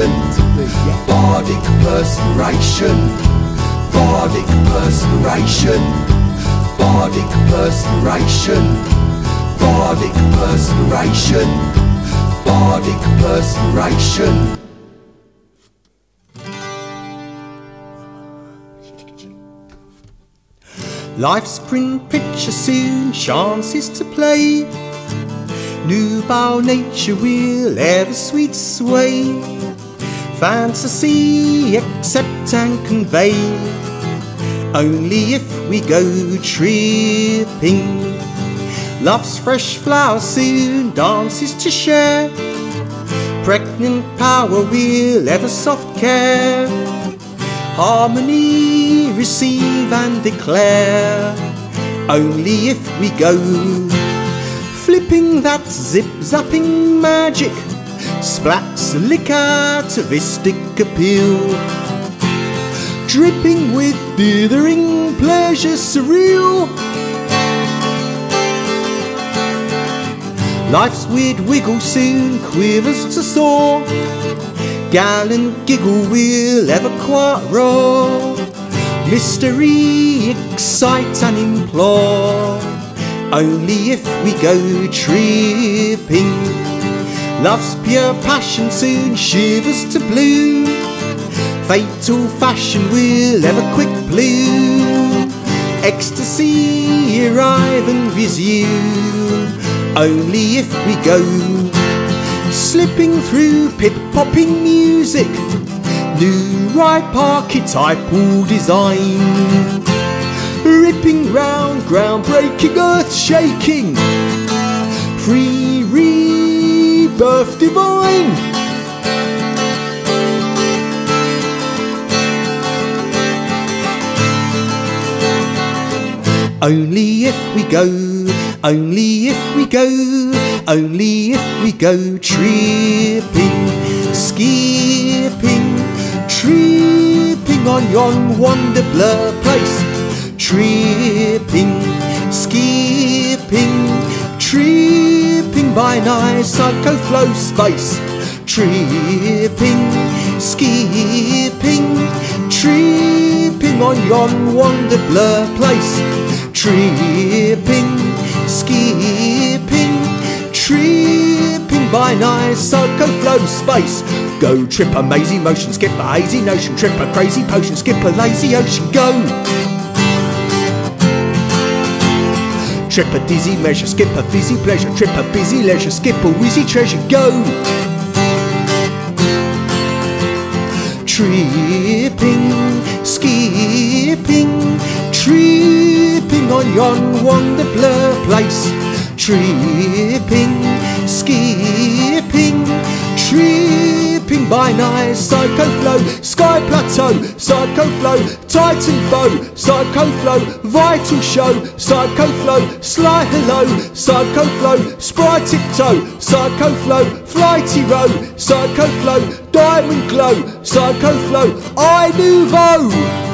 Bardic perspiration, Bardic perspiration, Bardic perspiration, Bardic perspiration, Bardic perspiration. Life's print picture soon chances to play. Nubile nature will ever sweet sway. Fantasy accept and convey. Only if we go tripping. Love's fresh flower soon dances to share. Pregnant power will ever soft care. Harmony receive and declare. Only if we go flipping that zip zapping magic. Splats liquor to vistic appeal. Dripping with dithering pleasure surreal. Life's weird wiggle soon quivers to soar. Gallant giggle will ever quite roar. Mystery excite and implore. Only if we go tripping. Love's pure passion soon shivers to blue. Fatal fashion will ever quick blue. Ecstasy arrive and you. Only if we go slipping through pip popping music. New ripe archetypal design. Ripping round, groundbreaking, earth shaking. Free rebirth divine. Only if we go, only if we go, only if we go tripping, skipping, tripping on yon wonder blur place. Night psycho flow space. Tripping, skipping, tripping on yon wonder blur place. Tripping, skipping, tripping by night psycho flow space. Go trip a mazy motion, skip a hazy notion, trip a crazy potion, skip a lazy ocean, go. Trip a dizzy measure, skip a fizzy pleasure, trip a busy leisure, skip a wheezy treasure, go. Tripping, skipping, tripping on yon wonder blur place. Tripping, skipping, tripping by night, psycho flow, sky plateau, psycho flow, titan bow, psycho flow, vital show, psycho flow, sly hello, psycho flow, sprite tiptoe, psycho flow, flighty row, psycho flow, diamond glow, psycho flow, I nouveau.